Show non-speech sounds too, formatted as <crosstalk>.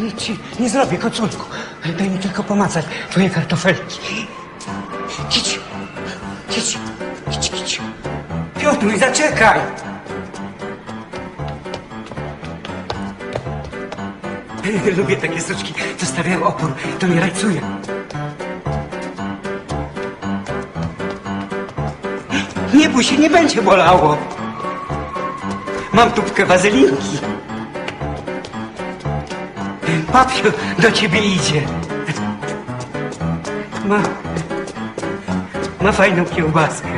Nic ci nie zrobię, koculku. Ale daj mi tylko pomacać twoje kartofelki. Idź, idź, idź, idź. Piotruj, zaczekaj. <laughs> Lubię takie suczki, co stawiają opór. To mnie rajcuje. Nie bój się, nie będzie bolało. Mam tubkę wazelinki. Papiu do ciebie idzie. Ma, ma fajną kiełbaskę.